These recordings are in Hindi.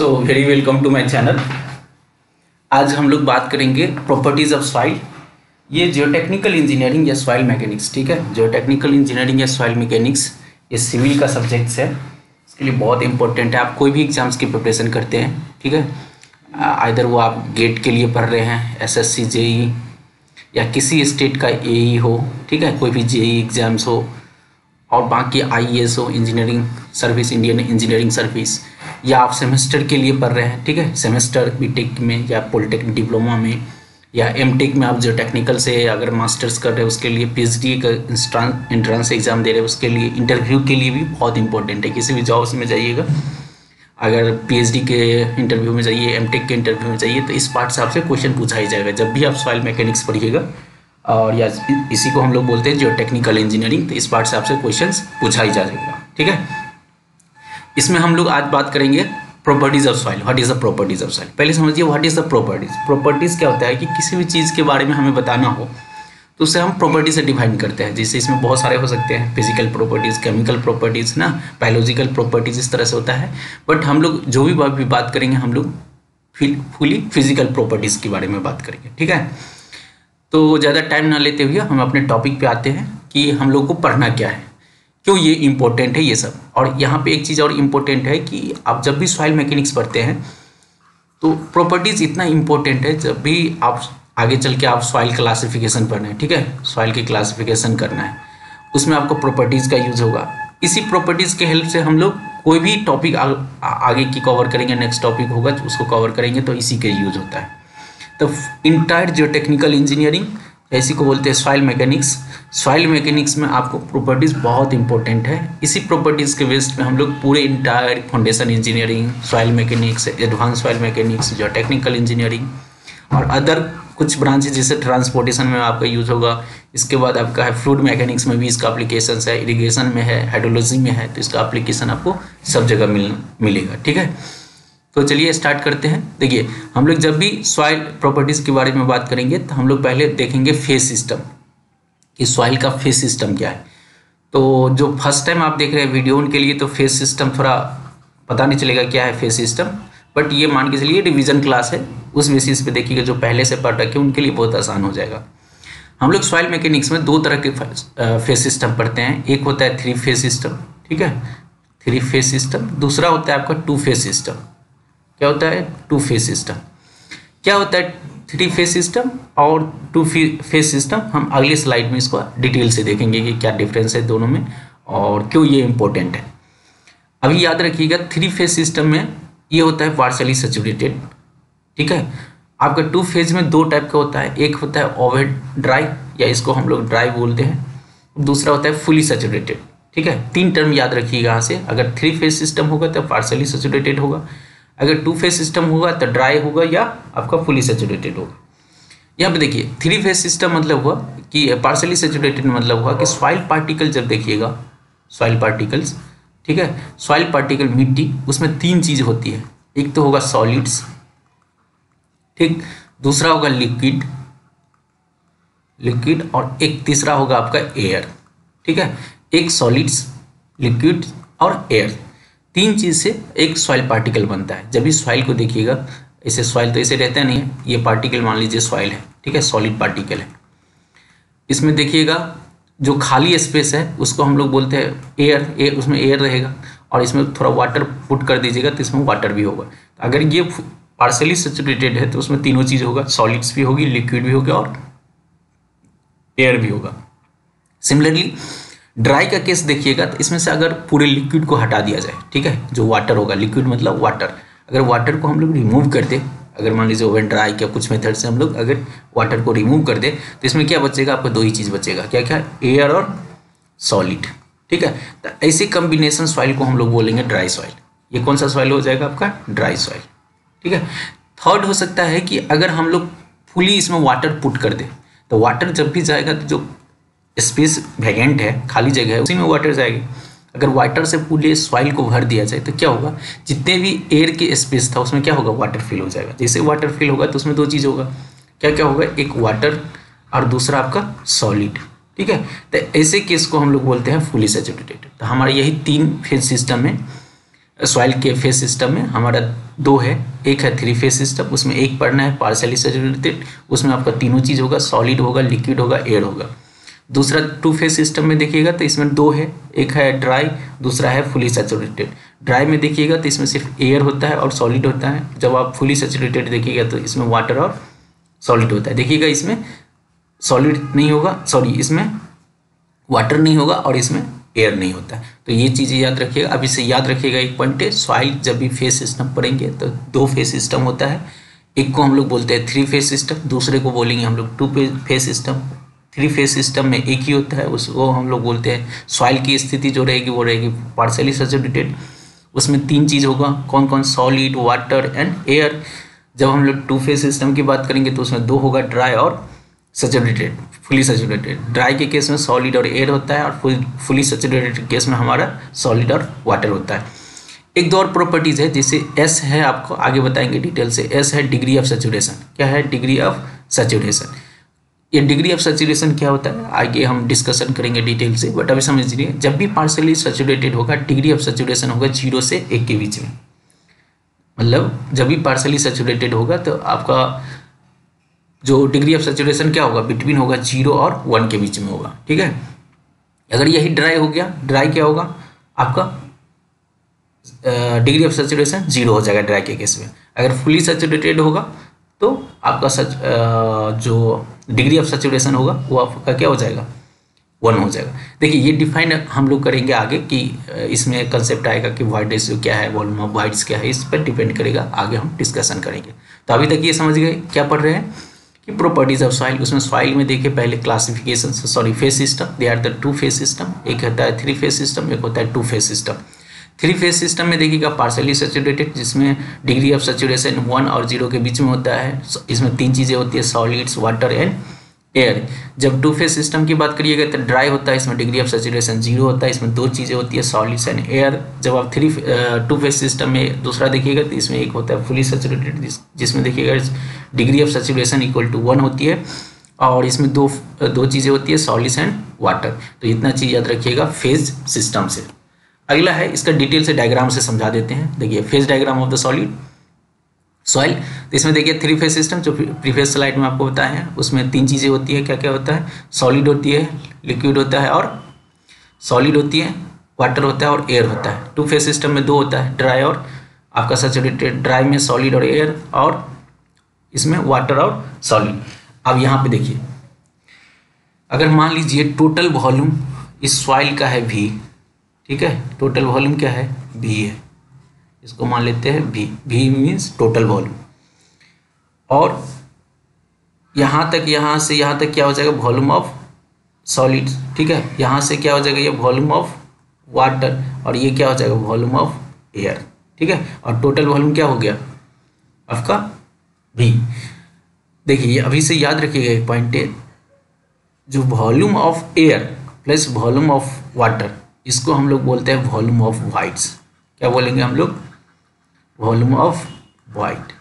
So very welcome to my channel आज हम लोग बात करेंगे प्रॉपर्टीज़ ऑफ़ सॉइल ये जियोटेक्निकल इंजीनियरिंग या सॉइल मैकेनिक्स ठीक है? जियोटेक्निकल इंजीनियरिंग या सॉइल मैकेनिक्स ये सिविल का सब्जेक्ट्स है। इसके लिए बहुत इंपॉर्टेंट है। आप कोई भी एग्ज़ाम्स की प्रिपरेशन करते हैं, ठीक है? आइधर वो आप गेट के लिए पढ़ रहे हैं एस एस जेई या किसी स्टेट का एई हो, ठीक है? कोई भी जेई एग्ज़ाम्स हो और बाकी आई हो engineering service Indian engineering service या आप सेमेस्टर के लिए पढ़ रहे हैं, ठीक है? सेमेस्टर बीटेक में या पॉलिटेक्निक डिप्लोमा में, या एम में आप जो टेक्निकल से अगर मास्टर्स कर रहे हैं, उसके लिए पी एच डी का इंट्रांस एग्ज़ाम दे रहे हैं, उसके लिए इंटरव्यू के लिए भी बहुत इंपॉर्टेंट है। किसी भी जॉब्स में जाइएगा। अगर पीएचडी के इंटरव्यू में जाइए एमटेक के इंटरव्यू में जाइए तो इस पार्ट से आपसे क्वेश्चन पूछा ही जाएगा। जब भी आप सॉइल मैकेनिक्स पढ़िएगा और या इसी को हम लोग बोलते हैं जो टेक्निकल इंजीनियरिंग तो इस पार्ट से आपसे क्वेश्चन पूछा ही जाएगा ठीक है? इसमें हम लोग आज बात करेंगे properties of soil what is the properties of soil पहले समझिए what is the properties properties क्या होता है कि किसी भी चीज़ के बारे में हमें बताना हो तो उसे हम प्रॉपर्टी से डिफाइन करते हैं। जैसे इसमें बहुत सारे हो सकते हैं फ़िज़िकल प्रॉपर्टीज़ केमिकल प्रॉपर्टीज़ ना? बायोलॉजिकल प्रॉपर्टीज़ इस तरह से होता है। बट हम लोग जो भी बात भी बात करेंगे, हम लोग फुली फ़िज़िकल प्रॉपर्टीज़ के बारे में बात करेंगे। ठीक है? तो ज़्यादा टाइम ना लेते हुए हम अपने टॉपिक पे आते हैं कि हम लोग को पढ़ना क्या है। क्यों ये इम्पोर्टेंट है ये सब? और यहाँ पे एक चीज़ और इम्पोर्टेंट है कि आप जब भी सॉइल मैकेनिक्स पढ़ते हैं तो प्रॉपर्टीज़ इतना इम्पोर्टेंट है जब भी आप आगे चल के आप सॉइल क्लासिफिकेशन पढ़ना है, ठीक है? सॉइल की क्लासिफिकेशन करना है। उसमें आपको प्रॉपर्टीज़ का यूज़ होगा। इसी प्रॉपर्टीज़ के हेल्प से हम लोग कोई भी टॉपिक आगे की कवर करेंगे नेक्स्ट टॉपिक होगा उसको कवर करेंगे तो इसी का यूज़ होता है। तो इंटायर जो टेक्निकल इंजीनियरिंग इसी को बोलते हैं सॉइल मैकेनिक्स सॉइल मैकेनिक्स में आपको प्रॉपर्टीज़ बहुत इंपॉर्टेंट है। इसी प्रॉपर्टीज़ के बेस में हम लोग पूरे entire foundation engineering soil mechanics advance soil mechanics जो टेक्निकल इंजीनियरिंग और अदर कुछ ब्रांचेज जैसे ट्रांसपोर्टेशन में आपका यूज़ होगा। इसके बाद आपका है फ्लूड मैकेनिक्स में भी इसका अप्लीकेशन है इरीगेशन में है हाइड्रोलॉजी में है तो इसका अप्लीकेशन आपको सब जगह मिल मिलेगा, ठीक है? तो चलिए स्टार्ट करते हैं। देखिए, हम लोग जब भी सॉइल प्रॉपर्टीज़ के बारे में बात करेंगे तो हम लोग पहले देखेंगे फेस सिस्टम कि सॉइल का फेस सिस्टम क्या है। तो जो फ़र्स्ट टाइम आप देख रहे हैं वीडियो उनके लिए तो फेस सिस्टम थोड़ा पता नहीं चलेगा क्या है फेस सिस्टम बट ये मान के चलिए रिविजन क्लास है। उस बेसिस पे देखिएगा, जो पहले से पढ़ रखे उनके लिए बहुत आसान हो जाएगा। हम लोग सॉइल मैकेनिक्स में दो तरह के फेस सिस्टम पढ़ते हैं। एक होता है थ्री फेस सिस्टम ठीक है? थ्री फेस सिस्टम दूसरा होता है आपका टू फेस सिस्टम क्या होता है? टू फेस सिस्टम क्या होता है? थ्री फेस सिस्टम और टू फेस सिस्टम हम अगले स्लाइड में इसको डिटेल से देखेंगे कि क्या डिफरेंस है दोनों में और क्यों ये इंपॉर्टेंट है। अभी याद रखिएगा थ्री फेस सिस्टम में ये होता है पार्सली सेचुरेटेड ठीक है? आपका टू फ़ेज़ में दो टाइप का होता है, एक होता है ओवर ड्राई या इसको हम लोग ड्राई बोलते हैं। दूसरा होता है फुली सेचुरेटेड ठीक है? तीन टर्म याद रखिएगा यहाँ से। अगर थ्री फ़ेज़ सिस्टम होगा तो पार्सली सेचुरेटेड होगा। अगर टू फ़ेज़ सिस्टम होगा तो ड्राई होगा या आपका फुली सेचुरेटेड होगा। यहाँ पे देखिए थ्री फ़ेज़ सिस्टम मतलब हुआ कि पार्सली सेचुरेटेड मतलब हुआ कि सॉइल पार्टिकल जब देखिएगा सॉइल पार्टिकल्स ठीक है? सॉइल पार्टिकल मिट्टी, उसमें तीन चीज़ होती है। एक तो होगा सॉलिड्स ठीक? दूसरा होगा लिक्विड लिक्विड और एक तीसरा होगा आपका एयर ठीक है? एक सॉलिड्स लिक्विड और एयर तीन चीज़ से एक सॉइल पार्टिकल बनता है। जब भी सॉइल को देखिएगा ऐसे सॉइल तो ऐसे रहता नहीं है, ये पार्टिकल मान लीजिए सॉइल है, ठीक है? सॉलिड पार्टिकल है। इसमें देखिएगा, जो खाली स्पेस है, उसको हम लोग बोलते हैं एयर एयर उसमें एयर रहेगा और इसमें थोड़ा वाटर पुट कर दीजिएगा तो इसमें वाटर भी होगा। तो अगर ये पार्सली सेचुरेटेड है तो उसमें तीनों चीज़ होगा सॉलिड्स भी होगी लिक्विड भी होगा और एयर भी होगा। सिमिलरली ड्राई का केस देखिएगा तो इसमें से अगर पूरे लिक्विड को हटा दिया जाए, ठीक है? जो वाटर होगा लिक्विड मतलब वाटर अगर वाटर को हम लोग रिमूव कर दे, अगर मान लीजिए ओवन ड्राई या कुछ मेथड से हम लोग अगर वाटर को रिमूव कर दे तो इसमें क्या बचेगा? आपको दो ही चीज़ बचेगा। क्या क्या एयर और सॉलिड ठीक है? तो ऐसे कम्बिनेशन सॉइल को हम लोग बोलेंगे ड्राई सॉइल ये कौन सा सॉइल हो जाएगा आपका? ड्राई सॉइल ठीक है? थर्ड हो सकता है कि अगर हम लोग फुली इसमें वाटर पुट कर दे तो वाटर जब भी जाएगा तो जो स्पेस वैगेंट है, खाली जगह है, उसी में वाटर जाएगी। अगर वाटर से पूरे सॉइल को भर दिया जाए तो क्या होगा? जितने भी एयर के स्पेस था, उसमें क्या होगा? वाटर फिल हो जाएगा। जैसे वाटर फिल होगा तो उसमें दो चीज़ होगा। क्या क्या होगा? एक वाटर और दूसरा आपका सॉलिड ठीक है? तो ऐसे केस को हम लोग बोलते हैं फुली सेचुरेटेड तो हमारा यही तीन फ़ेज़ सिस्टम है। सॉइल के फेस सिस्टम में हमारा दो है। एक है थ्री फेस सिस्टम उसमें एक पढ़ना है पार्सली सेचुरेटेड उसमें आपका तीनों चीज़ होगा सॉलिड होगा लिक्विड होगा एयर होगा। दूसरा टू फेस सिस्टम में देखिएगा तो इसमें दो है, एक है ड्राई दूसरा है फुली सेचुरेटेड ड्राई में देखिएगा तो इसमें सिर्फ़ एयर होता है और सॉलिड होता है। जब आप फुली सेचुरेटेड देखिएगा तो इसमें वाटर और सॉलिड होता है। देखिएगा इसमें सॉलिड नहीं होगा सॉरी इसमें वाटर नहीं होगा और इसमें एयर नहीं होता है। तो ये चीज़ें याद रखिएगा। अब इसे याद रखिएगा एक पॉइंट है सॉइल जब भी फेस सिस्टम पढ़ेंगे तो दो फेस सिस्टम होता है। एक को हम लोग बोलते हैं थ्री फेस सिस्टम दूसरे को बोलेंगे हम लोग two phase system three phase system में एक ही होता है उसको हम लोग बोलते हैं सॉइल की स्थिति जो रहेगी वो रहेगी। पार्सली सचुरेटेड उसमें तीन चीज़ होगा कौन कौन सॉलिड वाटर एंड एयर जब हम लोग टू फेस सिस्टम की बात करेंगे तो उसमें दो होगा ड्राई और सचुरेटेड फुली सचुरेटेड ड्राई के केस में सॉलिड और एयर होता है और फुली सचुरेटेड केस में हमारा सॉलिड और वाटर होता है। एक दो और प्रॉपर्टीज़ है, जैसे एस है, आपको आगे बताएँगे डिटेल से। एस है डिग्री ऑफ़ सेचुरेशन क्या है? डिग्री ऑफ़ सचुरेशन ये डिग्री ऑफ़ सेचुरेशन क्या होता है? आगे हम डिस्कशन करेंगे डिटेल से बट अभी समझ लीजिए, जब भी पार्सली सचुरेटेड होगा डिग्री ऑफ़ सचुरेशन होगा ज़ीरो से एक के बीच में। मतलब जब भी पार्सली सचुरेटेड होगा तो आपका जो डिग्री ऑफ़ सेचुरेशन क्या होगा? बिटवीन होगा ज़ीरो और वन के बीच में होगा, ठीक है? अगर यही ड्राई हो गया ड्राई क्या होगा? आपका डिग्री ऑफ़ सेचुरेशन ज़ीरो हो जाएगा ड्राई के केस में। अगर फुली सेचुरेटेड होगा तो आपका सच जो डिग्री ऑफ़ सेचुरेशन होगा, वो आपका क्या हो जाएगा? वन हो जाएगा। देखिए, ये डिफाइन हम लोग करेंगे आगे कि इसमें कंसेप्ट आएगा कि वाइट रेशियो क्या है वॉल्यूम ऑफ़ वाइट्स क्या है, इस पर डिपेंड करेगा। आगे हम डिस्कशन करेंगे। तो अभी तक ये समझ गए क्या पढ़ रहे हैं? कि प्रॉपर्टीज़ ऑफ़ सॉइल उसमें सॉइल में देखिए, पहले classification sorry phase system they are the two phase system एक होता है थ्री फेस सिस्टम एक होता है two phase system three phase system में देखिएगा पार्सली सेचुरेटेड जिसमें डिग्री ऑफ़ सेचुरेशन वन और ज़ीरो के बीच में होता है। इसमें तीन चीज़ें होती है सॉलिड्स वाटर एंड एयर जब टू फ़ेज़ सिस्टम की बात करिएगा तो ड्राई होता है, इसमें डिग्री ऑफ़ सेचुरेशन ज़ीरो होता है। इसमें दो चीज़ें होती है सॉलिड्स एंड एयर जब आप थ्री टू फ़ेज़ सिस्टम में दूसरा देखिएगा तो इसमें एक होता है फुली सेचुरेटेड जिसमें देखिएगा degree of saturation equal to one होती है। और इसमें दो दो चीज़ें होती है सॉलिड्स एंड वाटर तो इतना चीज़ याद रखिएगा फ़ेज़ सिस्टम से। अगला है, इसका डिटेल से डायग्राम से समझा देते हैं। देखिए phase diagram of the solid soil तो इसमें देखिए थ्री फ़ेज़ सिस्टम जो प्रीवियस स्लाइड में आपको बताया है, उसमें तीन चीज़ें होती है। क्या क्या होता है? सॉलिड होती है लिक्विड होता है और सॉलिड होती है वाटर होता है और एयर होता है। टू फ़ेज़ सिस्टम में दो होता है ड्राई और आपका सचुरेटेड ड्राई में सॉलिड और एयर और इसमें वाटर और सॉलिड अब यहाँ पे देखिए, अगर मान लीजिए टोटल वॉल्यूम इस सॉइल का है भी ठीक है? टोटल वॉल्यूम क्या है? भी है। इसको मान लेते हैं भी भी मीन्स टोटल वॉल्यूम और यहाँ तक, यहाँ से, यहाँ तक क्या हो जाएगा? वॉल्यूम ऑफ़ सॉलिड ठीक है? यहाँ से क्या हो जाएगा ये? वॉल्यूम ऑफ़ वाटर और ये क्या हो जाएगा? वॉल्यूम ऑफ़ एयर ठीक है? और टोटल वॉल्यूम क्या हो गया? आपका भी देखिए अभी से याद रखिएगा एक पॉइंट जो volume of air plus volume of water इसको हम लोग बोलते हैं वॉल्यूम ऑफ़ वाइट्स क्या बोलेंगे हम लोग? वॉल्यूम ऑफ़ वाइट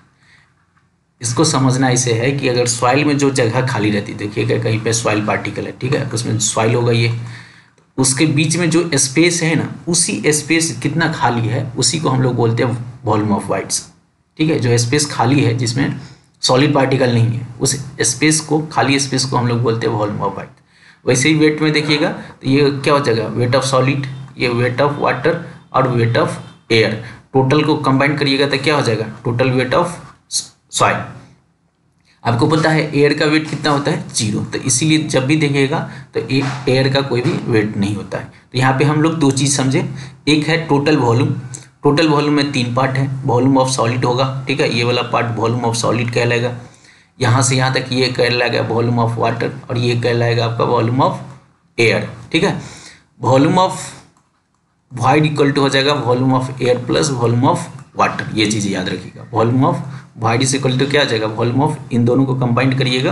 इसको समझना इसे है कि अगर सॉइल में जो जगह खाली रहती देखिएगा कहीं पे सॉइल पार्टिकल है, ठीक है? उसमें सॉइल होगा ये। उसके बीच में जो स्पेस है ना, उसी स्पेस कितना खाली है, उसी को हम लोग बोलते हैं वॉल्यूम ऑफ़ वाइट्स ठीक है? जो स्पेस खाली है, जिसमें सॉलिड पार्टिकल नहीं है, उस स्पेस को, खाली स्पेस को हम लोग बोलते हैं वॉल्यूम ऑफ़ वाइट वैसे ही वेट में देखिएगा तो ये क्या हो जाएगा? वेट ऑफ़ सॉलिड ये वेट ऑफ़ वाटर और वेट ऑफ़ एयर टोटल को कंबाइन करिएगा तो क्या हो जाएगा? टोटल वेट ऑफ़ सॉइल आपको पता है एयर का वेट कितना होता है? ज़ीरो तो इसीलिए जब भी देखिएगा तो एयर का कोई भी वेट नहीं होता है। तो यहाँ पे हम लोग दो चीज़ समझे। एक है टोटल वॉल्यूम टोटल वॉल्यूम में तीन पार्ट है. वॉल्यूम ऑफ़ सॉलिड होगा, ठीक है? ये वाला पार्ट वॉल्यूम ऑफ़ सॉलिड कहलाएगा। यहाँ से यहाँ तक ये कहलाएगा वॉल्यूम ऑफ़ वाटर और ये कहलाएगा आपका वॉल्यूम ऑफ़ एयर ठीक है? Volume of void equal to हो जाएगा volume of air plus volume of water ये चीज़ याद रखिएगा। Volume of void is equal to क्या आ जाएगा? वॉल्यूम ऑफ़ इन दोनों को कंबाइंड करिएगा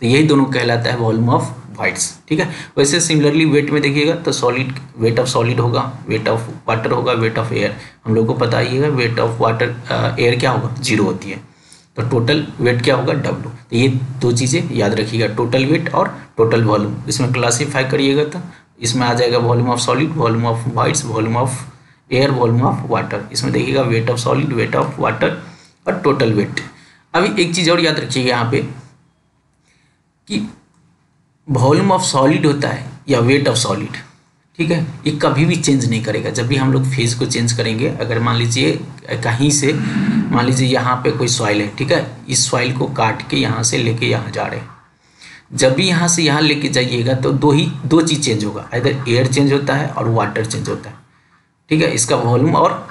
तो यही दोनों कहलाता है वॉल्यूम ऑफ़ वाइट्स ठीक है? वैसे सिमिलरली वेट में देखिएगा तो सॉलिड वेट ऑफ़ सॉलिड होगा वेट ऑफ़ वाटर होगा वेट ऑफ़ एयर हम लोग को पता ही है वेट ऑफ़ वाटर एयर क्या होगा? ज़ीरो होती है। तो टोटल वेट क्या होगा? डब्लू तो ये दो चीज़ें याद रखिएगा टोटल वेट और टोटल वॉल्यूम इसमें क्लासीफाई करिएगा तो इसमें आ जाएगा volume of solid volume of voids volume of air volume of water इसमें देखिएगा weight of solid weight of water और टोटल वेट अभी एक चीज़ और याद रखिएगा यहाँ पे कि वॉल्यूम ऑफ़ सॉलिड होता है या वेट ऑफ़ सॉलिड ठीक है? ये कभी भी चेंज नहीं करेगा। जब भी हम लोग फ़ेज़ को चेंज करेंगे, अगर मान लीजिए कहीं से मान लीजिए यहाँ पे कोई सॉइल है, ठीक है? इस सॉइल को काट के यहाँ से लेके यहाँ जा रहे हैं। जब भी यहाँ से यहाँ लेके जाइएगा तो दो ही, दो चीज़ चेंज होगा। इधर एयर चेंज होता है और वाटर चेंज होता है। ठीक है? इसका वॉल्यूम और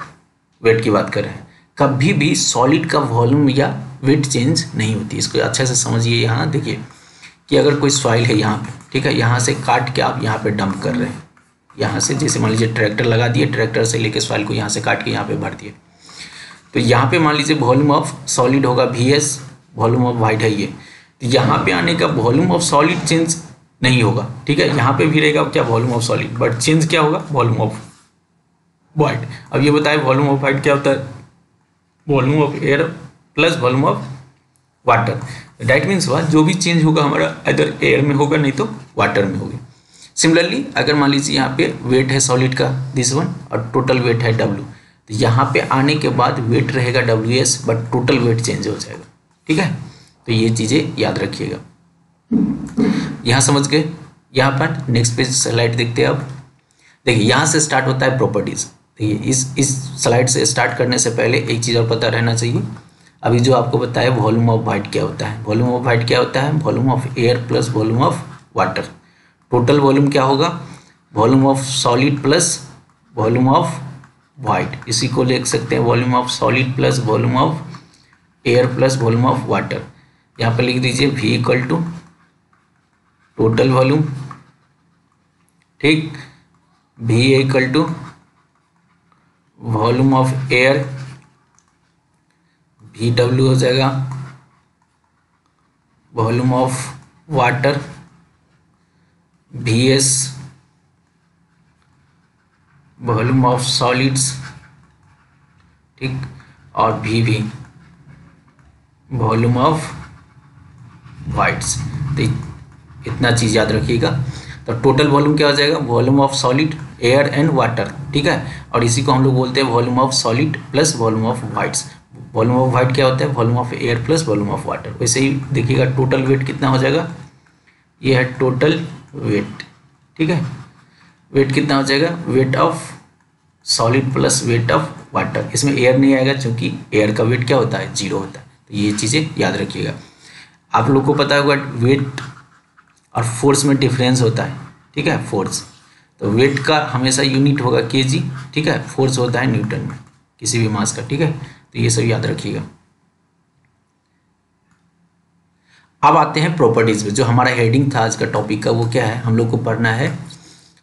वेट की बात कर रहे हैं। कभी भी सॉलिड का वॉल्यूम या वेट चेंज नहीं होती। इसको अच्छे से समझिए यहाँ। देखिए, कि अगर कोई सॉइल है यहाँ पे, ठीक है? यहाँ से काट के आप यहाँ पे डंप कर रहे हैं। यहाँ से जैसे मान लीजिए ट्रैक्टर लगा दिए ट्रैक्टर से लेके सॉइल को यहाँ से काट के यहाँ पे भर दिए। तो यहाँ पे मान लीजिए वॉल्यूम ऑफ़ सॉलिड होगा V S volume of void है ये। तो यहाँ पे आने का वॉल्यूम ऑफ़ सॉलिड चेंज नहीं होगा, ठीक है? यहाँ पे भी रहेगा क्या? Volume of solid but change क्या होगा? वॉल्यूम ऑफ़ वाइट अब ये बताए वॉल्यूम ऑफ़ वाइट क्या होता है? Volume of air plus volume of water that means हुआ जो भी चेंज होगा हमारा इधर एयर में होगा, नहीं तो वाटर में होगा। सिमिलरली अगर मान लीजिए यहाँ पे वेट है सॉलिड का दिस वन और टोटल वेट है डब्ल्यू तो यहाँ पे आने के बाद वेट रहेगा W S but total weight change हो जाएगा। ठीक है? तो ये चीज़ें याद रखिएगा। यहाँ समझ गए? यहाँ पर नेक्स्ट पेज स्लाइड देखते हैं अब देखिए, यहाँ से स्टार्ट होता है प्रॉपर्टीज़ देखिए, इस इस स्लाइड से स्टार्ट करने से पहले एक चीज़ और पता रहना चाहिए। अभी जो आपको बताया वॉल्यूम ऑफ़ वाइट क्या होता है? वॉल्यूम ऑफ़ वाइट क्या होता है? Volume of air plus volume of water total volume क्या होगा? Volume of solid plus volume of void इसी को लिख सकते हैं volume of solid plus volume of air plus volume of water यहाँ पर लिख दीजिए V equal to total volume ठीक? V equal to volume of air V W हो जाएगा. Volume of water V S volume of solids ठीक? और वी भी वॉल्यूम ऑफ़ वाइट्स तो इतना चीज़ याद रखिएगा। तो टोटल वॉल्यूम क्या हो जाएगा? Volume of solid air and water ठीक है? और इसी को हम लोग बोलते हैं volume of solid plus volume of voids volume of void क्या होता है? Volume of air plus volume of water वैसे ही देखिएगा टोटल वेट कितना हो जाएगा? ये है टोटल वेट ठीक है? वेट कितना हो जाएगा? Weight of solid plus weight of water. इसमें एयर नहीं आएगा क्योंकि एयर का वेट क्या होता है? ज़ीरो होता है। तो ये चीज़ें याद रखिएगा। आप लोग को पता होगा, वेट और फोर्स में डिफरेंस होता है। ठीक है? फोर्स तो वेट का हमेशा यूनिट होगा के ठीक है? फोर्स होता है न्यूटन में, किसी भी मास का। ठीक है? तो ये सब याद रखिएगा। अब आते हैं प्रॉपर्टीज़ में। जो हमारा हेडिंग था आज का टॉपिक का, वो क्या है? हम लोग को पढ़ना है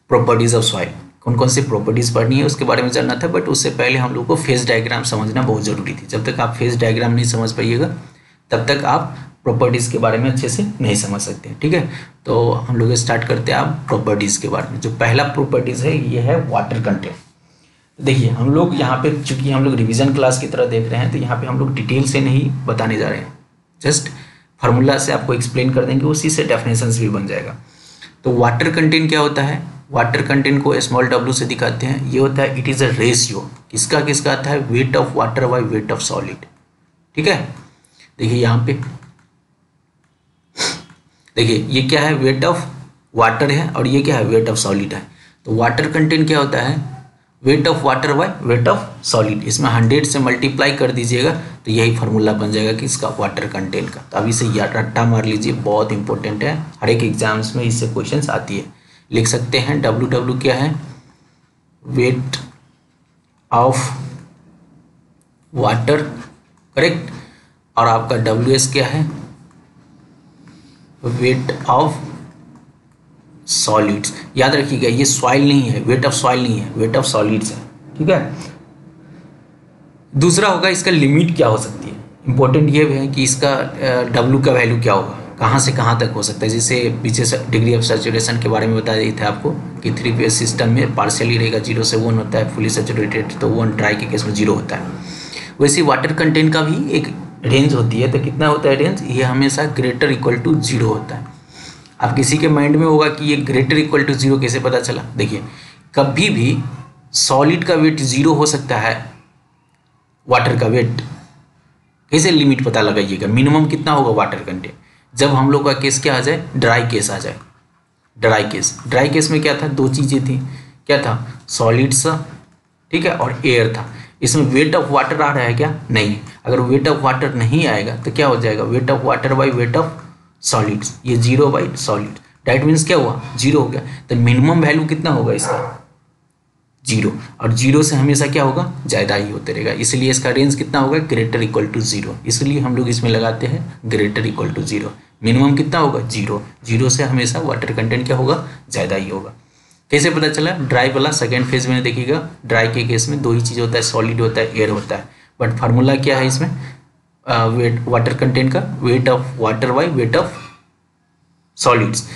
प्रॉपर्टीज़ ऑफ़ सॉइल कौन कौन सी प्रॉपर्टीज़ पढ़नी है उसके बारे में जानना था बट उससे पहले हम लोग को फेस डायग्राम समझना बहुत ज़रूरी थी। जब तक आप फेस डायग्राम नहीं समझ पाइएगा, तब तक आप प्रॉपर्टीज़ के बारे में अच्छे से नहीं समझ सकते, ठीक है? तो हम लोग स्टार्ट करते हैं आप प्रॉपर्टीज़ के बारे में। जो पहला प्रॉपर्टीज़ है, ये है वाटर कंटेंट देखिए, हम लोग यहाँ पे, चूँकि हम लोग रिवीजन क्लास की तरह देख रहे हैं तो यहाँ पे हम लोग डिटेल से नहीं बताने जा रहे हैं। जस्ट फार्मूला से आपको एक्सप्लेन कर देंगे, उसी से डेफिनेशन भी बन जाएगा। तो वाटर कंटेंट क्या होता है? वाटर कंटेंट को स्मॉल डब्ल्यू से दिखाते हैं। ये होता है इट इज़ अ रेशियो किसका किसका आता है? Weight of water by weight of solid ठीक है? देखिए यहाँ पे। देखिए, ये क्या है? वेट ऑफ़ वाटर है और ये क्या है? वेट ऑफ़ सॉलिड है। तो वाटर कंटेंट क्या होता है? Weight of water by weight of solid इसमें हंड्रेड से मल्टीप्लाई कर दीजिएगा तो यही फार्मूला बन जाएगा कि इसका वाटर कंटेंट का। तो अभी से रट्टा मार लीजिए, बहुत इंपॉर्टेंट है। हर एक एग्ज़ाम्स में इससे क्वेश्चन आती है। लिख सकते हैं। डब्ल्यू डब्ल्यू क्या है? वेट ऑफ़ वाटर करेक्ट और आपका डब्ल्यू एस क्या है? वेट ऑफ़ सॉलिड्स याद रखिएगा, ये सॉइल नहीं है वेट ऑफ़ सॉइल नहीं है वेट ऑफ़ सॉलिड्स है, ठीक है? दूसरा होगा, इसका लिमिट क्या हो सकती है? इंपॉर्टेंट ये है कि इसका डब्ल्यू का वैल्यू क्या होगा? कहाँ से कहाँ तक हो सकता है? जैसे पीछे डिग्री ऑफ़ सेचुरेशन के बारे में बता दिए थे आपको कि थ्री फ़ेज़ सिस्टम में पार्शियली रहेगा ज़ीरो से वन होता है फुली सेचुरेटेड तो वन ड्राई के केस में ज़ीरो होता है। वैसे वाटर कंटेंट का भी एक रेंज होती है तो कितना होता है रेंज ये हमेशा ग्रेटर इक्वल टू ज़ीरो होता है। अब किसी के माइंड में होगा कि ये ग्रेटर इक्वल टू ज़ीरो कैसे पता चला? देखिए, कभी भी सॉलिड का वेट ज़ीरो हो सकता है वाटर का वेट कैसे लिमिट पता लगाइएगा? मिनिमम कितना होगा वाटर कंटेंट जब हम लोग का केस क्या आ जाए? ड्राई केस आ जाए। Dry case. ड्राई केस में क्या था? दो चीज़ें थी। क्या था? सॉलिड्स ठीक है, और एयर था। इसमें वेट ऑफ़ वाटर आ रहा है क्या? नहीं। अगर वेट ऑफ़ वाटर नहीं आएगा तो क्या हो जाएगा? Weight of water by weight of solids ये zero by solid that means क्या हुआ? ज़ीरो हो गया। तो मिनिमम वैल्यू कितना होगा इसका? ज़ीरो और ज़ीरो से हमेशा क्या होगा? ज़्यादा ही होते रहेगा। इसलिए इसका रेंज कितना होगा? ग्रेटर इक्वल टू ज़ीरो इसलिए हम लोग इसमें लगाते हैं greater equal to zero minimum कितना होगा? ज़ीरो ज़ीरो से हमेशा वाटर कंटेंट क्या होगा? ज़्यादा ही होगा। कैसे पता चला? ड्राई वाला सेकेंड फ़ेज़ में देखिएगा। ड्राई के केस में दो ही चीज़ होता है सॉलिड होता है एयर होता है। बट फार्मूला क्या है इसमें? वेट वाटर कंटेंट का weight of water by weight of solids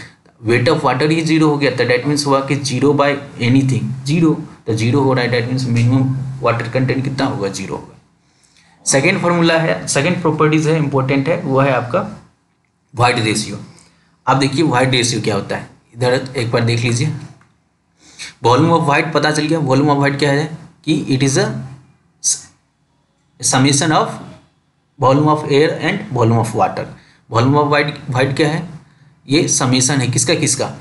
weight of water he zero हो गया। तो डेट मीन्स हुआ कि ज़ीरो बाय एनीथिंग ज़ीरो तो ज़ीरो हो रहा है that means minimum water content कितना होगा? ज़ीरो होगा। सेकेंड फार्मूला है सेकेंड प्रॉपर्टीज़ है इंपॉर्टेंट है, वो है आपका वाइड रेशियो आप देखिए वाइड रेशियो क्या होता है? इधर एक बार देख लीजिए। वॉल्यूम ऑफ़ वाइट पता चल गया। वॉल्यूम ऑफ़ वाइट क्या है? कि it is a summation of volume of air and volume of water volume of void void क्या है? ये समीशन है। किसका किसका?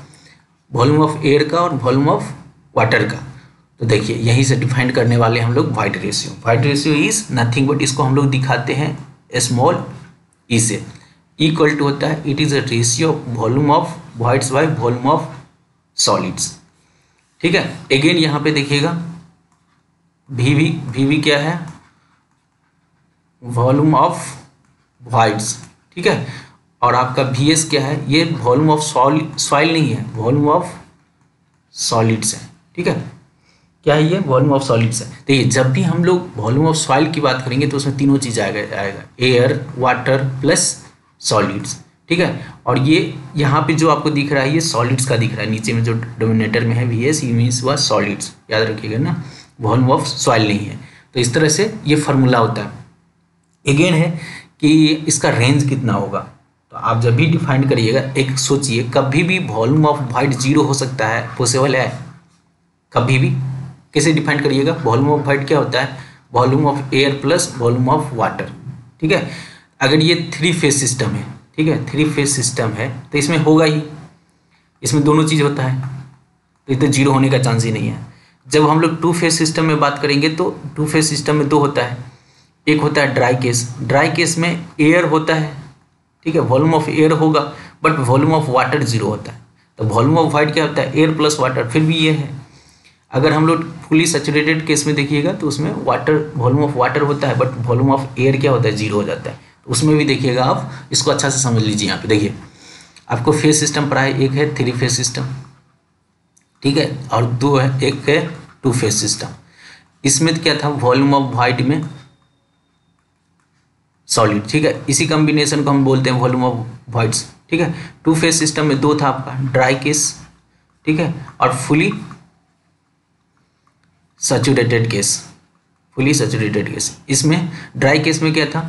वॉल्यूम ऑफ़ एयर का और वॉल्यूम ऑफ़ वाटर का। तो देखिए, यहीं से डिफाइन करने वाले हम लोग void ratio void ratio is nothing but इसको हम लोग दिखाते हैं स्मॉल ई से। इक्वल टू होता है। It is a ratio volume of voids by volume of solids ठीक है? अगेन यहाँ पे देखिएगा। वी वी वी वी क्या है? वॉल्यूम ऑफ़ वाइट्स ठीक है? और आपका वी एस क्या है? ये वॉल्यूम ऑफ़ सॉइल नहीं है। वॉल्यूम ऑफ़ सॉलिड्स है। ठीक है? क्या है ये? वॉल्यूम ऑफ़ सॉलिड्स है। देखिए, जब भी हम लोग वॉल्यूम ऑफ़ सॉइल की बात करेंगे तो उसमें तीनों चीज़ आएगा एयर वाटर प्लस सॉलिड्स, ठीक है? और ये यहाँ पे जो आपको दिख रहा है, ये सॉलिड्स का दिख रहा है। नीचे में जो डोमिनेटर में है वी एस ये मीन्स हुआ सॉलिड्स, याद रखिएगा ना? वॉल्यूम ऑफ़ सॉइल नहीं है। तो इस तरह से ये फार्मूला होता है। अगेन है कि इसका रेंज कितना होगा? तो आप जब भी डिफाइन करिएगा, एक सोचिए, कभी भी वॉल्यूम ऑफ़ वाइट ज़ीरो हो सकता है पॉसिबल है? कभी भी। कैसे डिफाइन करिएगा? वॉल्यूम ऑफ़ वाइट क्या होता है? Volume of air plus volume of water ठीक है? अगर ये थ्री फ़ेज़ सिस्टम है, ठीक है? थ्री फ़ेज़ सिस्टम है तो इसमें होगा ही। इसमें दोनों चीज़ होता है। तो इधर ज़ीरो होने का चांस ही नहीं है। जब हम लोग टू फ़ेज़ सिस्टम में बात करेंगे तो टू फ़ेज़ सिस्टम में दो होता है। एक होता है ड्राई केस ड्राई केस में एयर होता है, ठीक है? वॉल्यूम ऑफ़ एयर होगा but volume of water zero होता है। तो वॉल्यूम ऑफ़ वाइट क्या होता है? एयर प्लस वाटर फिर भी ये है। अगर हम लोग फुली सेचुरेटेड केस में देखिएगा तो उसमें वाटर वॉल्यूम ऑफ़ वाटर होता है बट वॉल्यूम ऑफ़ एयर क्या होता है? ज़ीरो हो जाता है। उसमें भी देखिएगा आप, इसको अच्छा से समझ लीजिए यहाँ पे। देखिए, आपको फेस सिस्टम पढ़ा एक है थ्री फेस सिस्टम, ठीक है, और दो है, एक है टू फेस सिस्टम। इसमें क्या था, वॉल्यूम ऑफ़ वाइट में सॉलिड, ठीक है, इसी कॉम्बिनेशन को हम बोलते हैं वॉल्यूम ऑफ़ वाइट्स ठीक है। टू फेस सिस्टम में दो था आपका, ड्राई केस, ठीक है, और fully saturated case fully saturated case इसमें ड्राई केस में क्या था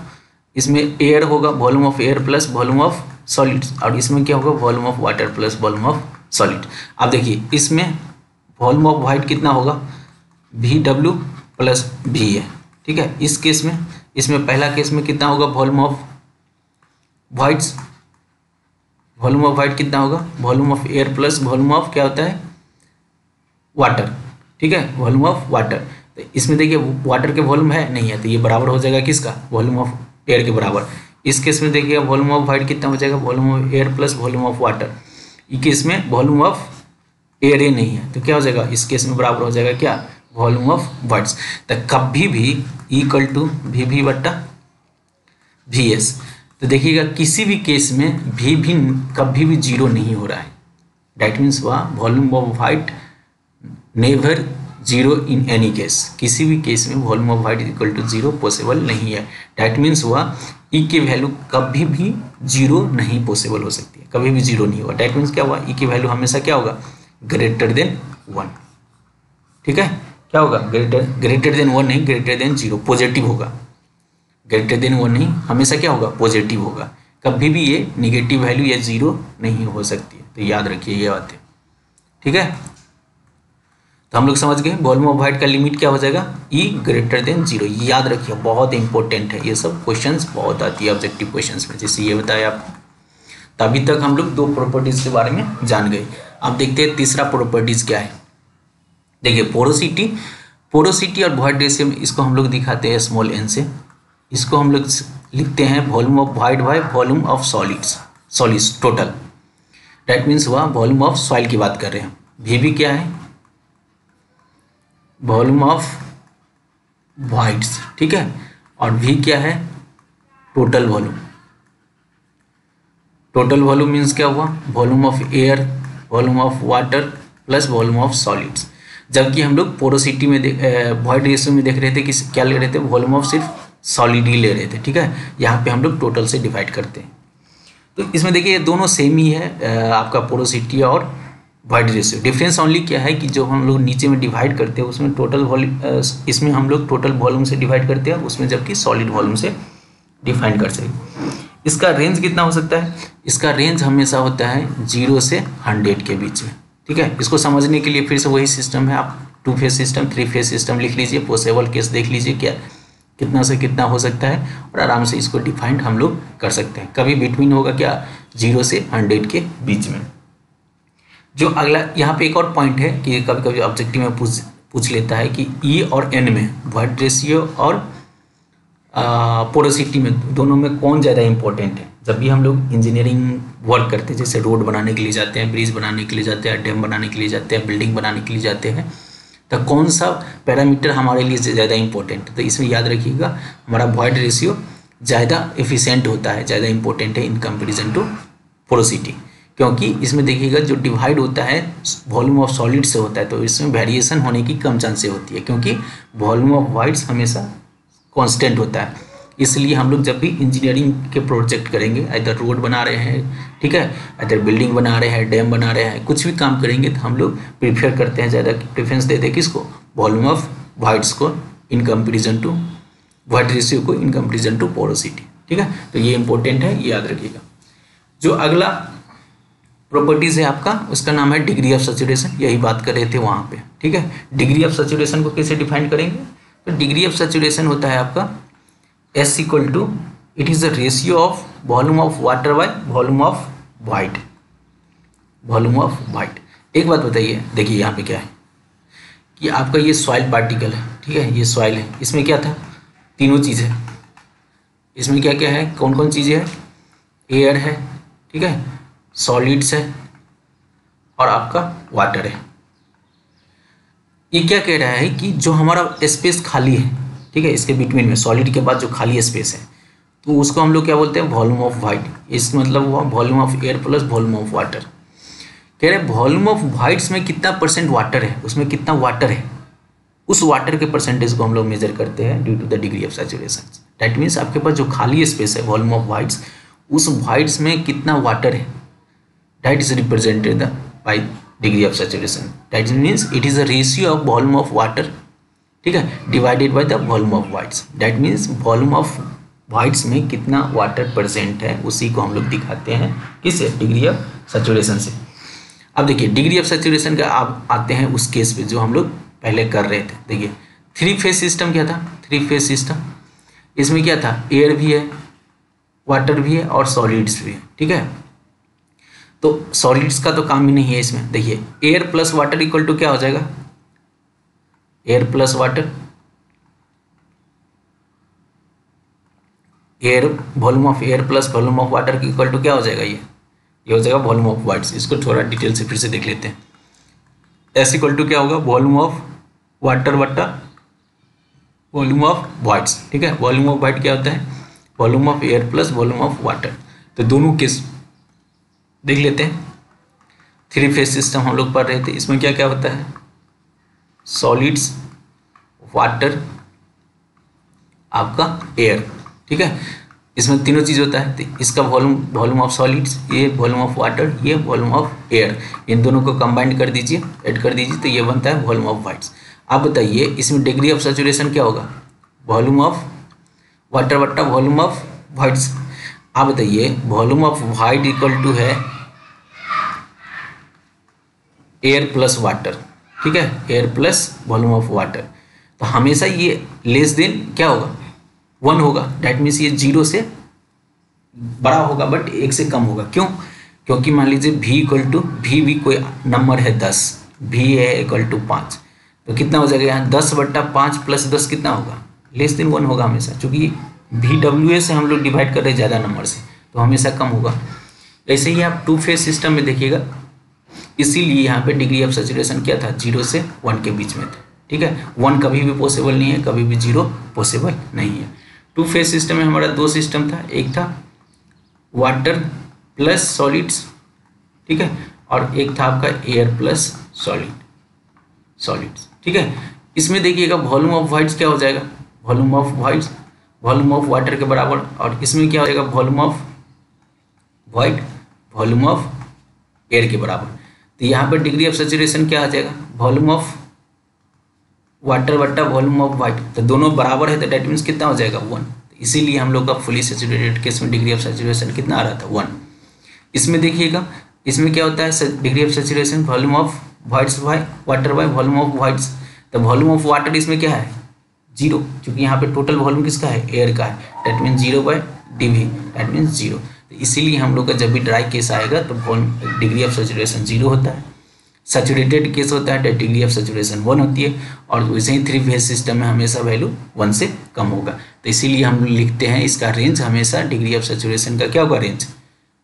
इसमें एयर होगा volume of air plus volume of solids और इसमें क्या होगा? Volume of water plus volume of solid अब देखिए, इसमें वॉल्यूम ऑफ़ वाइट कितना होगा? वी डब्ल्यू प्लस वी है। ठीक है? इस केस में, इसमें पहला केस में कितना होगा? Volume of voids volume of void कितना होगा? Volume of air plus volume of क्या होता है? वाटर ठीक है? वॉल्यूम ऑफ़ वाटर तो इसमें देखिए वाटर के वॉल्यूम है? नहीं है। तो ये बराबर हो जाएगा किसका? वॉल्यूम ऑफ़ एयर के बराबर। इस केस में देखिएगा वॉल्यूम ऑफ़ वाइट कितना हो जाएगा? Volume of air plus volume of water इस केस में वॉल्यूम ऑफ़ एयर ही नहीं है। तो क्या हो जाएगा? इस केस में बराबर हो जाएगा क्या? वॉल्यूम ऑफ़ वाइट्स तो कभी भी इक्वल टू वी भी बट्टा वी एस तो देखिएगा, किसी भी केस में भी भी, कभी भी ज़ीरो नहीं हो रहा है। डैट मीन्स हुआ volume of void never zero in any case किसी भी केस में volume of void equal to zero possible नहीं है। डैट मीन्स हुआ ई e की वैल्यू कभी भी ज़ीरो नहीं पॉसिबल हो सकती है। कभी भी ज़ीरो नहीं हुआ। डैट मीन्स क्या हुआ? ई e की वैल्यू हमेशा क्या होगा? ग्रेटर देन वन ठीक है? क्या होगा? ग्रेटर ग्रेटर देन वन नहीं ग्रेटर देन ज़ीरो पॉजिटिव होगा। ग्रेटर देन वन नहीं, हमेशा क्या होगा? पॉजिटिव होगा। कभी भी ये निगेटिव वैल्यू या ज़ीरो नहीं हो सकती है। तो याद रखिए ये बातें। ठीक है? तो हम लोग समझ गए वॉल्यूम ऑफ़ वाइट का लिमिट क्या हो जाएगा? ई ग्रेटर देन ज़ीरो याद रखिए, बहुत इंपॉर्टेंट है। ये सब क्वेश्चन बहुत आती है ऑब्जेक्टिव क्वेश्चन में, जैसे ये बताया आपको तो अभी तक हम लोग दो प्रॉपर्टीज़ के बारे में जान गए। अब देखते हैं तीसरा प्रॉपर्टीज़ क्या है। देखिए पोरोसिटी पोरोसिटी और वॉइड रेशियो इसको हम लोग दिखाते हैं स्मॉल एन से। इसको हम लोग लिखते हैं volume of void by volume of solids solids total that means हुआ वॉल्यूम ऑफ़ सॉइल की बात कर रहे हैं। वी भी क्या है? वॉल्यूम ऑफ़ वाइट्स ठीक है? और वी क्या है? Total volume total volume means क्या हुआ? Volume of air volume of water plus volume of solids जबकि हम लोग पोरोसिटी में वॉइड रेशियो में देख रहे थे कि क्या ले रहे थे? वॉल्यूम ऑफ़ सिर्फ़ सॉलिड ही ले रहे थे, ठीक है? यहाँ पे हम लोग टोटल से डिवाइड करते हैं। तो इसमें देखिए, ये दोनों सेम ही है आपका पोरोसिटी और वाइड रेशियो डिफरेंस ओनली क्या है कि जो हम लोग नीचे में डिवाइड करते हैं, उसमें टोटल वॉल्यूम इसमें हम लोग टोटल वॉल्यूम से डिवाइड करते हैं उसमें जबकि सॉलिड वॉल्यूम से डिफाइन कर सकें। इसका रेंज कितना हो सकता है? इसका रेंज हमेशा होता है ज़ीरो से हंड्रेड के बीच में। ठीक है? इसको समझने के लिए फिर से वही सिस्टम है। आप two phase system three phase system लिख लीजिए पोसेबल केस देख लीजिए क्या, कितना से कितना हो सकता है और आराम से इसको डिफाइंड हम लोग कर सकते हैं। कभी बिटवीन होगा क्या? ज़ीरो से हंड्रेड के बीच में। जो अगला, यहाँ पे एक और पॉइंट है कि कभी कभी ऑब्जेक्टिव में पूछ पूछ लेता है कि ई e और एन में वर्ड रेशियो और पोरोसिटी में दोनों में कौन ज़्यादा इंपॉर्टेंट है? जब भी हम लोग इंजीनियरिंग वर्क करते हैं, जैसे रोड बनाने के लिए जाते हैं ब्रिज बनाने के लिए जाते हैं डैम बनाने के लिए जाते हैं बिल्डिंग बनाने के लिए जाते हैं तो कौन सा पैरामीटर हमारे लिए ज़्यादा इंपॉर्टेंट है? तो इसमें याद रखिएगा, हमारा वॉइड रेशियो ज़्यादा एफिशिएंट होता है, ज़्यादा इंपॉर्टेंट है इन कंपेरिजन टू पोरोसिटी क्योंकि इसमें देखिएगा जो डिवाइड होता है वॉल्यूम ऑफ़ सॉलिड से होता है तो इसमें वेरिएशन होने की कम चांस होती है, क्योंकि वॉल्यूम ऑफ़ वाइड्स हमेशा कांस्टेंट होता है। इसलिए हम लोग जब भी इंजीनियरिंग के प्रोजेक्ट करेंगे इधर रोड बना रहे हैं, ठीक है इधर बिल्डिंग बना रहे हैं डैम बना रहे हैं, कुछ भी काम करेंगे तो हम लोग प्रीफेयर करते हैं ज़्यादा प्रेफरेंस देते हैं किसको वॉल्यूम ऑफ़ वाइड्स को in comparison to void ratio को इन कंपेरिजन टू पोरोसिटी ठीक है? तो ये इंपॉर्टेंट है याद रखिएगा। जो अगला प्रॉपर्टीज़ है आपका, उसका नाम है डिग्री ऑफ़ सेचुरेशन यही बात कर रहे थे वहाँ पे, ठीक है? डिग्री ऑफ़ सेचुरेशन को कैसे डिफाइन करेंगे? तो डिग्री ऑफ़ सेचुरेशन होता है आपका S equal to it is the ratio of volume of water by volume of void volume of void एक बात बताइए, देखिए यहाँ पे क्या है, कि आपका ये सॉइल पार्टिकल है, ठीक है? ये सॉइल है, इसमें क्या था? तीनों चीज़, इसमें क्या क्या है? कौन कौन चीज़ें है? एयर है, ठीक है? सॉलिड्स है और आपका वाटर है। ये क्या कह रहा है कि जो हमारा स्पेस खाली है, ठीक है, इसके बिटवीन में सॉलिड के बाद जो खाली स्पेस है तो उसको हम लोग क्या बोलते हैं? वॉल्यूम ऑफ़ वाइट इस मतलब हुआ volume of air plus volume of water कह रहे वॉल्यूम ऑफ़ वाइट्स में कितना परसेंट वाटर है? उसमें कितना वाटर है? उस वाटर के परसेंटेज को हम लोग मेजर करते हैं due to the degree of saturation that means आपके पास जो खाली स्पेस है वॉल्यूम ऑफ़ वाइट्स उस वाइट्स में कितना वाटर है? That is represented by degree of saturation that means it is a ratio of volume of water ठीक है divided by the volume of voids that means volume of voids में कितना वाटर प्रेजेंट है, उसी को हम लोग दिखाते हैं किस डिग्री ऑफ़ सेचुरेशन से। अब देखिए डिग्री ऑफ़ सेचुरेशन का आप आते हैं उस केस पे जो हम लोग पहले कर रहे थे। देखिए थ्री फ़ेज़ सिस्टम क्या था? थ्री फ़ेज़ सिस्टम इसमें क्या था? एयर भी है वाटर भी है और सॉलिड्स भी है, ठीक है? तो सॉलिड्स का तो काम ही नहीं है इसमें। देखिए air plus water equal to क्या हो जाएगा? Air plus water air volume of air plus volume of water equal to क्या हो जाएगा ये? ये हो जाएगा वॉल्यूम ऑफ़ वाइट्स इसको थोड़ा डिटेल से फिर से देख लेते हैं। एस इक्वल टू क्या होगा? Volume of water water volume of voids ठीक है? वॉल्यूम ऑफ़ वाइट क्या होता है? Volume of air plus volume of water तो दोनों केस देख लेते हैं। थ्री फ़ेज़ सिस्टम हम लोग पढ़ रहे थे। इसमें क्या क्या होता है? सॉलिड्स वाटर आपका एयर ठीक है? इसमें तीनों चीज़ होता है। इसका वॉल्यूम वॉल्यूम ऑफ़ सॉलिड्स ये वॉल्यूम ऑफ़ वाटर ये वॉल्यूम ऑफ़ एयर इन दोनों को कंबाइंड कर दीजिए ऐड कर दीजिए तो ये बनता है वॉल्यूम ऑफ़ वाइट्स आप बताइए, इसमें डिग्री ऑफ़ सेचुरेशन क्या होगा? Volume of water water volume of voids आप बताइए volume of void equal to है एयर प्लस वाटर ठीक है? Air plus volume of water तो हमेशा ये लेस देन क्या होगा? वन होगा। डैट मीन्स ये ज़ीरो से बड़ा होगा बट एक से कम होगा। क्यों? क्योंकि मान लीजिए भी इक्वल टू भी भी कोई नंबर है दस। भी है इक्वल टू पाँच। तो कितना हो जाएगा यहाँ? दस बट्टा पाँच प्लस दस कितना होगा? लेस देन वन होगा हमेशा क्योंकि वी डब्ल्यू से हम लोग डिवाइड कर रहे हैं ज़्यादा नंबर से तो हमेशा कम होगा। ऐसे ही आप टू फ़ेज़ सिस्टम में देखिएगा, इसीलिए यहाँ पे डिग्री ऑफ़ सेचुरेशन क्या था? ज़ीरो से वन के बीच में था, ठीक है? वन कभी भी पॉसिबल नहीं है, कभी भी ज़ीरो पॉसिबल नहीं है। टू फ़ेज़ सिस्टम में हमारा दो सिस्टम था, एक था वाटर प्लस सॉलिड्स ठीक है? और एक था आपका एयर प्लस सॉलिड सॉलिड्स ठीक है? इसमें देखिएगा वॉल्यूम ऑफ़ वाइट्स क्या हो जाएगा? Volume of voids volume of water के बराबर, और इसमें क्या हो जाएगा volume of void volume of air के बराबर। तो यहाँ पर डिग्री ऑफ़ सेचुरेशन क्या आ जाएगा? वॉल्यूम ऑफ़ वाटर बट्टा वॉल्यूम ऑफ़ वाइट तो दोनों बराबर है तो डेट मीन्स कितना हो जाएगा? वन तो इसीलिए हम लोग का फुली सेचुरेटेड केस में डिग्री ऑफ़ सेचुरेशन कितना आ रहा था? वन इसमें देखिएगा, इसमें क्या होता है? Degree of saturation volume of voids by water by volume of voids तो वॉल्यूम ऑफ़ वाटर इसमें क्या है? ज़ीरो, क्योंकि यहाँ पे टोटल वॉल्यूम किसका है? एयर का है। That mean zero by D V that mean zero तो इसीलिए हम लोग का जब भी ड्राई केस आएगा तो डिग्री ऑफ़ सेचुरेशन ज़ीरो होता है। सेचुरेटेड केस होता है तो डिग्री ऑफ़ सेचुरेशन वन होती है। और वैसे ही थ्री फ़ेज़ सिस्टम में हमेशा वैल्यू वन से कम होगा। तो इसीलिए हम लिखते हैं, इसका रेंज हमेशा डिग्री ऑफ़ सेचुरेशन का क्या होगा? रेंज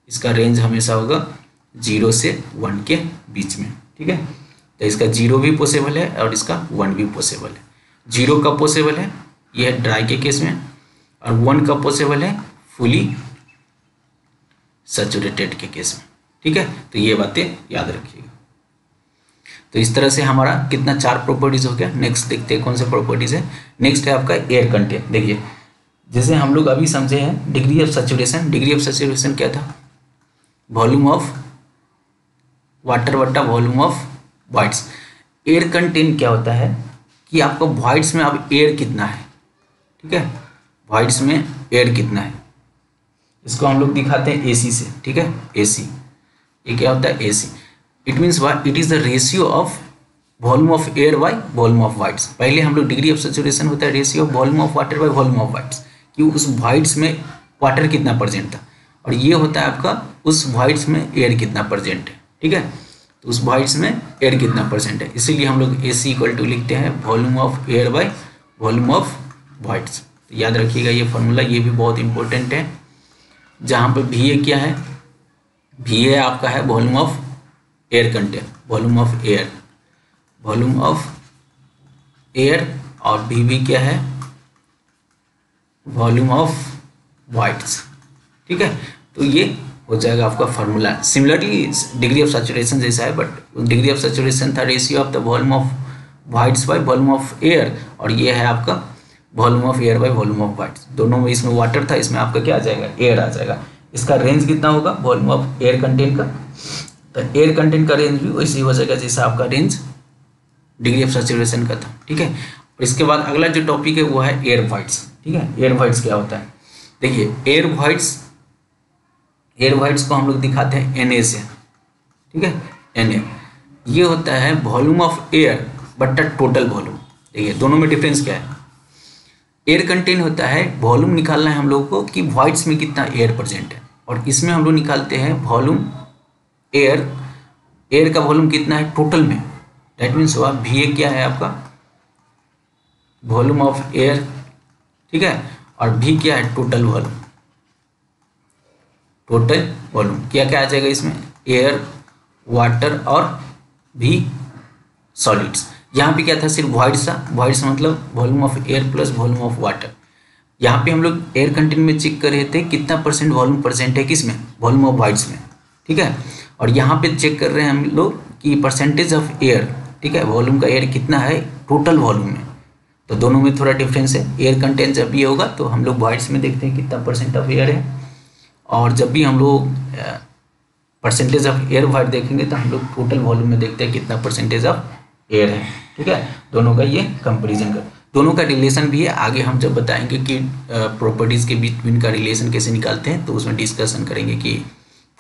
इसका रेंज हमेशा होगा ज़ीरो से वन के बीच में। ठीक है? तो इसका ज़ीरो भी पॉसिबल है और इसका वन भी पॉसिबल है। ज़ीरो का पॉसिबल है ये है ड्राई के केस में, और वन का पॉसिबल है फुली सेचुरेटेड के केस में। ठीक है? तो ये बातें याद रखिएगा। तो इस तरह से हमारा कितना चार प्रॉपर्टीज़ हो गया? नेक्स्ट देखते हैं कौन से प्रॉपर्टीज़ है। नेक्स्ट है आपका एयर कंटेंट देखिए, जैसे हम लोग अभी समझे हैं degree of saturation degree of saturation क्या था? Volume of water वट्टा volume of voids air content क्या होता है? कि आपको वाइट्स में अब एयर कितना है। ठीक है? वाइट्स में एयर कितना है। इसको हम लोग दिखाते हैं एसी से। ठीक है? एसी ये क्या होता है? AC it means it is the ratio of volume of air by volume of voids पहले हम लोग डिग्री ऑफ़ सेचुरेशन होता है ratio of volume of water by volume of voids कि उस वाइट्स में वाटर कितना परसेंट था। और ये होता है आपका उस वाइट्स में एयर कितना परसेंट है। ठीक है? तो उस वाइट्स में एयर कितना परसेंट है। इसीलिए हम लोग ए सी इक्वल टू लिखते हैं volume of air by volume of voids तो याद रखिएगा ये फॉर्मूला ये भी बहुत इंपॉर्टेंट है। जहाँ पर वी ए क्या है? वी ए आपका है volume of air content volume of air volume of air और वी बी क्या है? वॉल्यूम ऑफ़ वाइट्स ठीक है? तो ये हो जाएगा आपका formula similarly degree of saturation जैसा है बट डिग्री ऑफ़ सेचुरेशन था ratio of the volume of voids by volume of air और ये है आपका volume of air by volume of voids दोनों में इसमें वाटर था, इसमें आपका क्या आ जाएगा? एयर आ जाएगा. इसका रेंज कितना होगा? वॉल्यूम ऑफ़ एयर कंटेंट का. तो एयर कंटेंट का रेंज भी वैसे ही हो जाएगा जैसा आपका रेंज डिग्री ऑफ़ सेचुरेशन का था. ठीक है? और इसके बाद अगला जो टॉपिक है, वो है एयर वाइट्स ठीक है? एयर वाइट्स क्या होता है? देखिए एयर वाइट्स एयर वाइट्स को हम लोग दिखाते हैं एन ए से। ठीक है? एन ए ये होता है volume of air but total volume देखिए, दोनों में डिफरेंस क्या है? एयर कंटेन होता है वॉल्यूम निकालना है हम लोग को कि वाइट्स में कितना एयर प्रेजेंट है। और इसमें हम लोग निकालते हैं वॉल्यूम एयर एयर का वॉल्यूम कितना है? टोटल में। डेट मीन्स हुआ वी ए क्या है आपका? वॉल्यूम ऑफ़ एयर ठीक है? और भी क्या है? टोटल वॉल्यूम टोटल वॉल्यूम क्या क्या आ जाएगा इसमें? एयर, वाटर और भी सॉलिड्स। यहाँ पे क्या था? सिर्फ़ वाइट्स था। वाइट्स मतलब volume of air plus volume of water यहाँ पे हम लोग एयर कंटेंट में चेक कर रहे थे कितना परसेंट वॉल्यूम परसेंट है किसमें वॉल्यूम ऑफ़ वाइट्स में। ठीक है? और यहाँ पे चेक कर रहे हैं हम लोग कि परसेंटेज ऑफ़ एयर ठीक है? वॉल्यूम का एयर कितना है? टोटल वॉल्यूम में। तो दोनों में थोड़ा डिफरेंस है। एयर कंटेंट जब भी होगा तो हम लोग वाइट्स में देखते हैं कितना परसेंट ऑफ़ एयर है। और जब भी हम लोग परसेंटेज ऑफ़ एयर वाइट देखेंगे तो हम लोग टोटल वॉल्यूम में देखते हैं कितना परसेंटेज ऑफ़ एयर है। ठीक है? दोनों का ये कंपेरिजन कर। दोनों का रिलेशन भी है। आगे हम जब बताएँगे कि प्रॉपर्टीज़ के बीच का रिलेशन कैसे निकालते हैं तो उसमें डिस्कशन करेंगे कि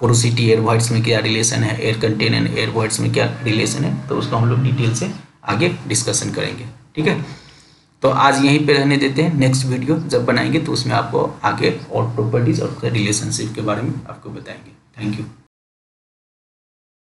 फोरोसिटी एयर वाइट्स में क्या रिलेशन है air content and air voids में क्या रिलेशन है तो उसको हम लोग डिटेल से आगे डिस्कशन करेंगे। ठीक है? तो आज यहीं पे रहने देते हैं। नेक्स्ट वीडियो जब बनाएँगे तो उसमें आपको आगे और प्रॉपर्टीज़ और रिलेशनशिप के बारे में आपको बताएँगे। Thank you